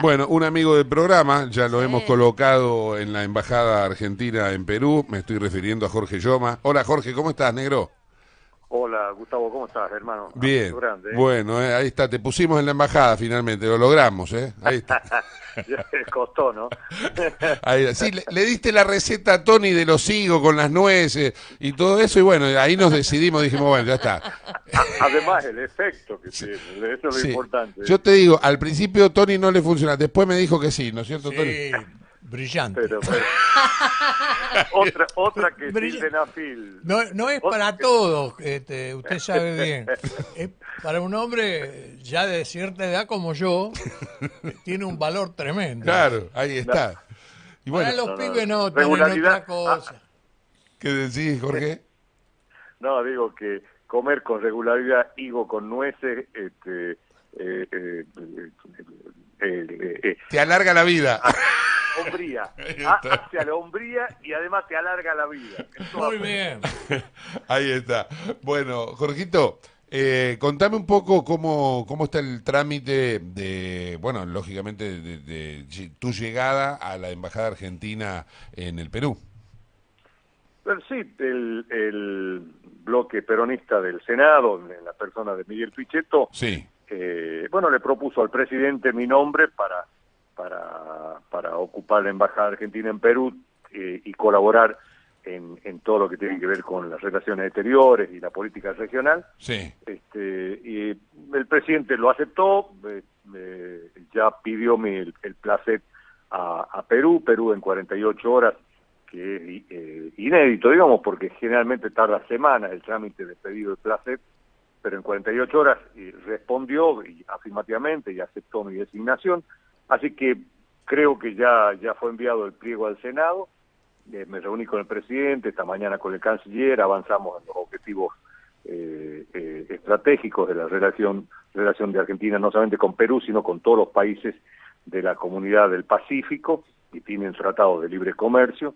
Bueno, un amigo del programa, ya lo Sí. hemos colocado en la Embajada Argentina en Perú, me estoy refiriendo a Jorge Yoma. Hola Jorge, ¿cómo estás, negro? Hola, Gustavo, ¿cómo estás, hermano? Bien, grande, ¿eh? bueno, eh, ahí está, te pusimos en la Embajada finalmente, lo logramos, ¿eh? Ahí está. Costó, ¿no? Ahí, sí, le, le diste la receta a Tony de los higos con las nueces y todo eso, y bueno, ahí nos decidimos, dijimos, bueno, ya está. Además, el efecto que tiene, eso es lo Sí. importante. Yo te digo, al principio Tony no le funciona, después me dijo que sí, ¿no es cierto, Tony? Brillante. Pero, pero- otra, otra que Brilla- sildenafil. No, no es para todos, este, usted sabe bien. Es para un hombre ya de cierta edad como yo, tiene un valor tremendo. Claro, ahí está. Y Para los no, no. pibes no, tienen Regularidad. otra cosa. ¿qué decís, Jorge? No, digo que comer con regularidad higo con nueces, este, eh, eh, eh, eh, Te alarga la vida. hombría, está. hacia la hombría y además te alarga la vida. Eso Muy bien. Ahí está. Bueno, Jorgito, eh, contame un poco cómo, cómo está el trámite de, bueno, lógicamente, de, tu llegada a la Embajada Argentina en el Perú. Pero sí, el, el bloque peronista del Senado, en la persona de Miguel Pichetto, Sí, eh, bueno, le propuso al presidente mi nombre para, para, para ocupar la Embajada Argentina en Perú eh, y colaborar en, en todo lo que tiene que ver con las relaciones exteriores y la política regional. sí. Este, y el presidente lo aceptó, eh, eh, ya pidió mi, el, el placer a, a Perú, Perú en 48 horas, que es eh, inédito, digamos, porque generalmente tarda semanas el trámite de pedido de placer, pero en 48 horas respondió y, afirmativamente y aceptó mi designación, así que creo que ya, ya fue enviado el pliego al Senado, eh, me reuní con el presidente, esta mañana con el canciller, avanzamos en los objetivos eh, eh, estratégicos de la relación, relación de Argentina, no solamente con Perú, sino con todos los países de la comunidad del Pacífico, y tienen tratados de libre comercio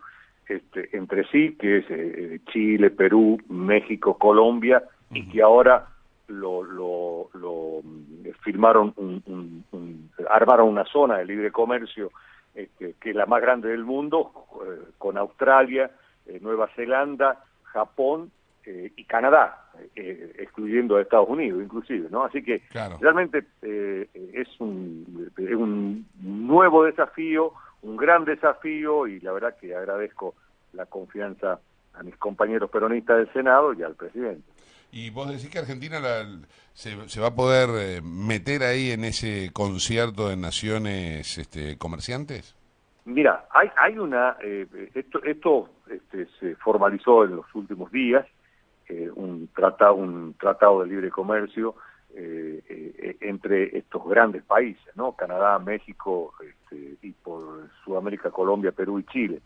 este, entre sí, que es eh, Chile, Perú, México, Colombia, y que ahora lo, lo, lo, mm, firmaron, un, un- un- armaron una zona de libre comercio este, que es la más grande del mundo, eh, con Australia, eh, Nueva Zelanda, Japón eh, y Canadá, excluyendo a Estados Unidos inclusive, ¿no? Así que Claro. realmente eh, es, un, es un nuevo desafío, un gran desafío y la verdad que agradezco la confianza a mis compañeros peronistas del Senado y al presidente. Y vos decís que Argentina la- se, se va a poder eh, meter ahí en ese concierto de naciones este, comerciantes. Mira, hay, hay una, eh, esto, esto este, se formalizó en los últimos días, eh, un, tratado, un tratado de libre comercio eh, eh, entre estos grandes países, ¿no? Canadá, México este, y por Sudamérica, Colombia, Perú y Chile,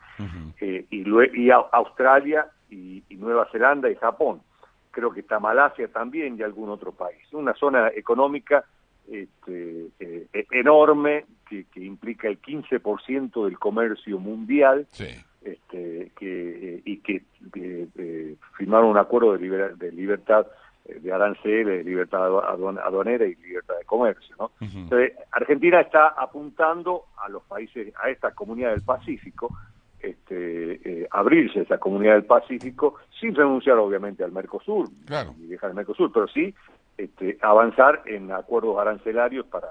y, lue- y Au- Australia y, y Nueva Zelanda y Japón. Creo que está Malasia también y algún otro país. Una zona económica este, eh, e- enorme que, que implica el 15% del comercio mundial Sí. este, que, eh, y que que, eh, firmaron un acuerdo de, libera- de libertad eh, de aranceles, de libertad aduan- aduanera y libertad de comercio. ¿no? Entonces, Argentina está apuntando a los países, a esta comunidad del Pacífico, este, eh, abrirse esa comunidad del Pacífico sin renunciar obviamente al Mercosur Claro. y dejar el Mercosur, pero sí este, avanzar en acuerdos arancelarios para,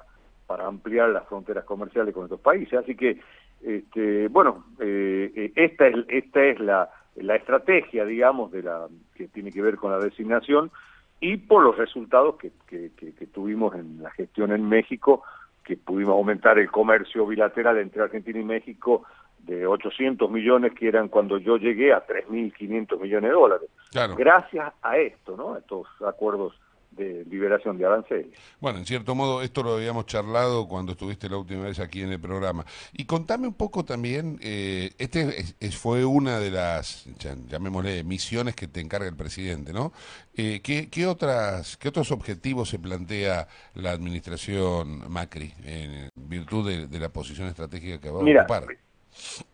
para ampliar las fronteras comerciales con estos países. Así que, este, bueno, eh, eh, esta es, esta es la, la estrategia, digamos, de la que tiene que ver con la designación y por los resultados que, que, que- que tuvimos en la gestión en México, que pudimos aumentar el comercio bilateral entre Argentina y México de 800 millones que eran cuando yo llegué a 3.500 millones de dólares. Claro. Gracias a esto, ¿no? A estos acuerdos de liberación de aranceles. Bueno, en cierto modo, esto lo habíamos charlado cuando estuviste la última vez aquí en el programa. Y contame un poco también, eh, este es- es- fue una de las, llamémosle, misiones que te encarga el presidente, ¿no? Eh, ¿qué, qué otras, ¿Qué otros objetivos se plantea la administración Macri en virtud de, de la posición estratégica que va a Mira, ocupar?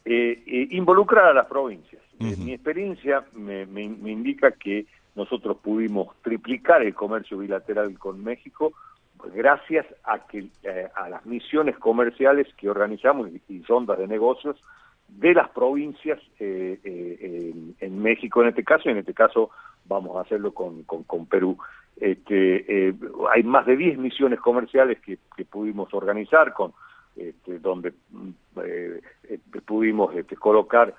Eh, eh, involucrar a las provincias. Eh, mi experiencia me, me- me indica que nosotros pudimos triplicar el comercio bilateral con México gracias a que eh, a las misiones comerciales que organizamos y, rondas de negocios de las provincias eh, eh, en, México en este caso y en este caso vamos a hacerlo con, con, Perú. Este, hay más de 10 misiones comerciales que, pudimos organizar con este, donde mm, pudimos este, colocar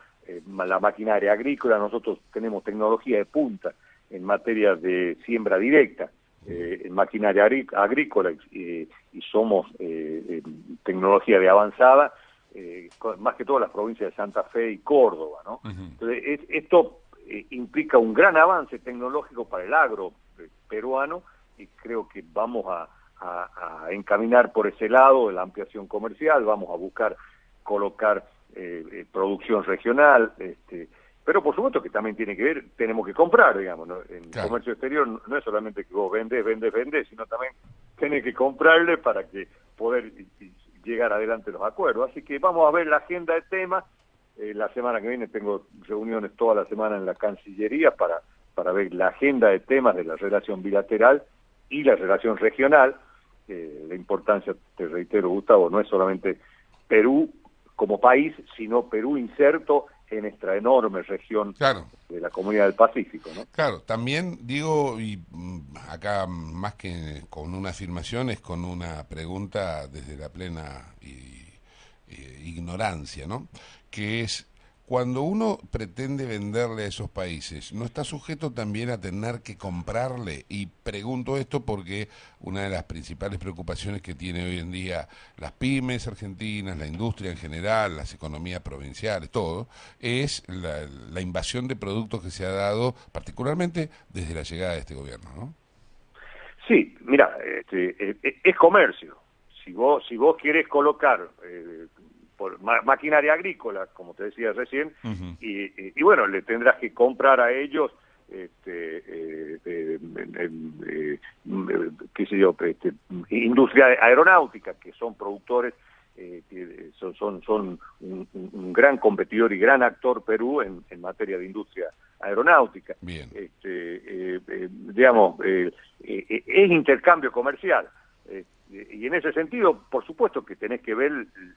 la maquinaria agrícola. Nosotros tenemos tecnología de punta en materia de siembra directa eh, en maquinaria agrícola y, somos eh, tecnología de avanzada, eh, más que todo las provincias de Santa Fe y Córdoba. ¿no? Entonces, esto implica un gran avance tecnológico para el agro peruano y creo que vamos a, encaminar por ese lado la ampliación comercial, vamos a buscar colocar producción regional, este, pero por supuesto que también tiene que ver, tenemos que comprar, digamos, en el comercio exterior no es solamente que vos vendes, vendes, vendes, sino también tenés que comprarle para que poder llegar adelante los acuerdos. Así que vamos a ver la agenda de temas. Eh, la semana que viene tengo reuniones toda la semana en la Cancillería para, para ver la agenda de temas de la relación bilateral y la relación regional. Eh, la importancia, te reitero, Gustavo, no es solamente Perú como país, sino Perú inserto en nuestra enorme región de la comunidad del Pacífico. ¿no? Claro, también digo, y mm, acá más que con una afirmación, es con una pregunta desde la plena ignorancia, ¿no? que es cuando uno pretende venderle a esos países, ¿no está sujeto también a tener que comprarle? Y pregunto esto porque una de las principales preocupaciones que tiene hoy en día las pymes argentinas, la industria en general, las economías provinciales, todo, es la, invasión de productos que se ha dado, particularmente desde la llegada de este gobierno, ¿no? Sí, mira, este, eh, es comercio. Si vos, si vos quieres colocar eh, por maquinaria agrícola, como te decía recién, y, bueno, le tendrás que comprar a ellos, este, eh, eh, eh, qué sé yo, este, industria aeronáutica, que son productores, que son, son, son un, gran competidor y gran actor Perú en, materia de industria aeronáutica. Bien. Este, digamos, es intercambio comercial y en ese sentido, por supuesto que tenés que ver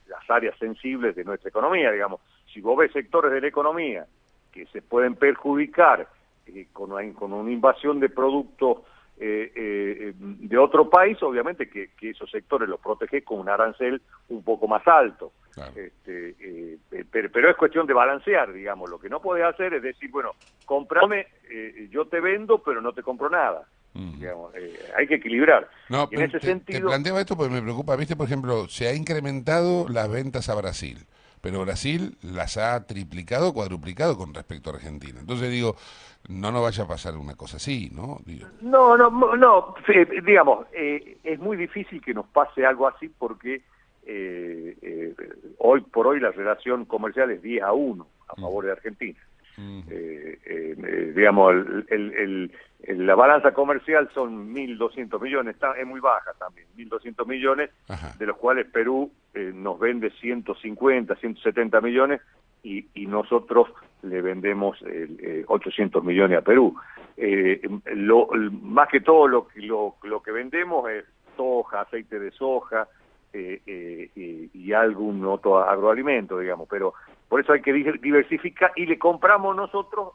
las áreas sensibles de nuestra economía, digamos. Si vos ves sectores de la economía que se pueden perjudicar eh, con, una, con, una, invasión de productos eh, eh, de otro país, obviamente que, esos sectores los proteges con un arancel un poco más alto. Este, pero, pero, es cuestión de balancear, digamos. Lo que no podés hacer es decir, bueno, comprame, yo te vendo, pero no te compro nada. Eh, hay que equilibrar. No, en ese te, sentido... planteo esto porque me preocupa, viste, por ejemplo, se ha incrementado las ventas a Brasil, pero Brasil las ha triplicado, cuadruplicado con respecto a Argentina. Entonces digo, no nos vaya a pasar una cosa así, ¿no? No, no, no, digamos, eh, es muy difícil que nos pase algo así porque eh, hoy por hoy la relación comercial es 10 a 1 a favor de Argentina. Eh, eh, digamos, el, la balanza comercial son 1.200 millones, está, es muy baja también, 1.200 millones, de los cuales Perú eh, nos vende 150, 170 millones y, y nosotros le vendemos 800 millones a Perú. lo, más que todo lo, lo, lo que vendemos es soja, aceite de soja, y, algún otro agroalimento, digamos, pero por eso hay que diversificar y le compramos nosotros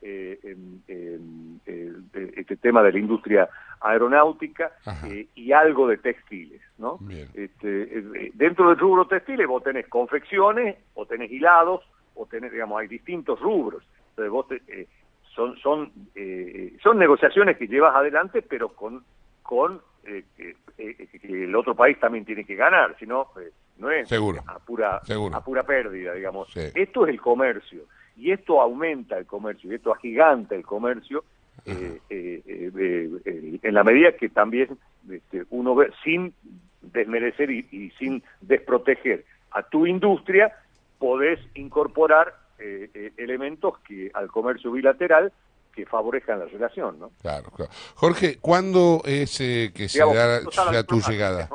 este, eh, este tema de la industria aeronáutica eh, y algo de textiles, ¿no? Este, eh, dentro del rubro textiles vos tenés confecciones o tenés hilados o tenés, digamos, hay distintos rubros. Entonces vos son son son negociaciones que llevas adelante, pero con con que el otro país también tiene que ganar, si no no es Seguro. A, pura, a pura pérdida, digamos. Esto es el comercio, y esto aumenta el comercio, y esto agiganta el comercio, eh, eh, eh, en la medida que también este, uno ve, sin desmerecer y, sin desproteger a tu industria, podés incorporar elementos que al comercio bilateral que favorezcan la relación, ¿no? Claro, claro. Jorge, ¿cuándo es que se da, tu llegada?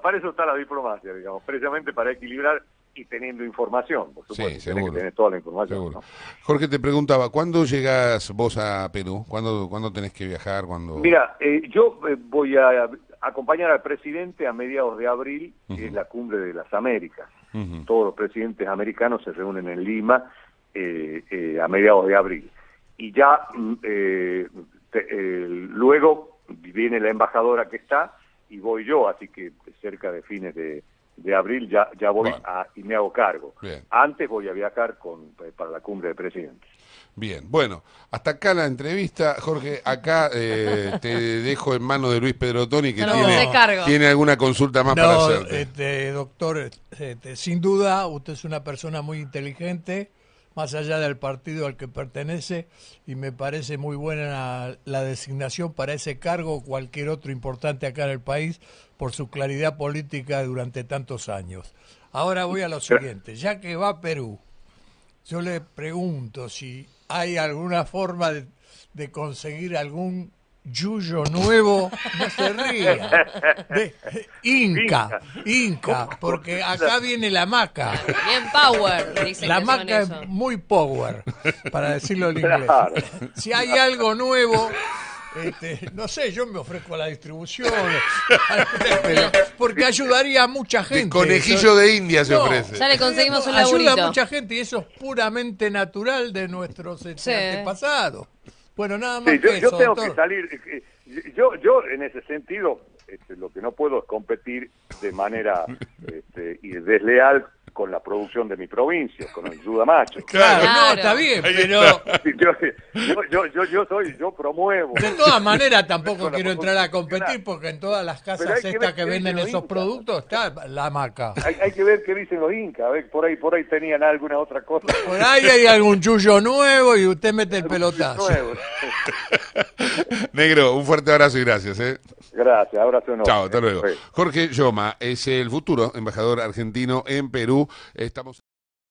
para eso está la diplomacia, digamos, precisamente para equilibrar y teniendo información, por supuesto, sí, que tener toda la información. Jorge te preguntaba, ¿cuándo llegas vos a Perú? ¿Cuándo, ¿cuándo tenés que viajar? ¿Cuándo... Mira, eh, yo eh, voy a, acompañar al presidente a mediados de abril, que es la cumbre de las Américas. Todos los presidentes americanos se reúnen en Lima eh, eh, a mediados de abril. Y ya mm, eh, te- luego viene la embajadora que está y voy yo, así que cerca de fines de, de abril ya, ya voy Bueno. a, y me hago cargo. Bien. Antes voy a viajar con, eh, para la cumbre de presidentes. Bien, bueno, hasta acá la entrevista. Jorge, acá eh, te dejo en manos de Luis Pedrotoni, que No, tiene, tiene alguna consulta más para No, hacerte. este, doctor, este, sin duda, usted es una persona muy inteligente, más allá del partido al que pertenece, y me parece muy buena la, designación para ese cargo o cualquier otro importante acá en el país por su claridad política durante tantos años. Ahora voy a lo siguiente, ya que va a Perú, yo le pregunto si hay alguna forma de, de conseguir algún yuyo nuevo, no se ría, de, Inca, Inca, porque acá viene la maca. Bien power, dicen La que son maca eso. es muy power, para decirlo en inglés. Claro. Si hay algo nuevo, este, no sé, yo me ofrezco a la distribución, pero- porque ayudaría a mucha gente. De conejillo Eso- de India se No, ofrece. Ya le conseguimos un Ayuda a laburito. mucha gente y eso es puramente natural de nuestros este, Sí. antepasados. Bueno, nada más Sí, yo, que yo tengo doctor. que salir. eh, eh, Yo, yo en ese sentido, este, lo que no puedo es competir de manera este, y desleal con la producción de mi provincia, con el Yuda Macho. Claro, no, está bien, pero Yo, yo, yo, soy, yo promuevo. de todas maneras tampoco quiero entrar a competir porque en todas las casas que estas que venden esos productos está la maca. Hay, hay que ver qué dicen los incas, a ver, por ahí, por ahí tenían alguna otra cosa. Por ahí hay algún yuyo nuevo y usted mete el pelotazo. Nuevo. Negro, un fuerte abrazo y gracias. ¿eh? Gracias, abrazo enorme. Chao, hasta luego. Fue. Jorge Yoma es el futuro embajador argentino en Estamos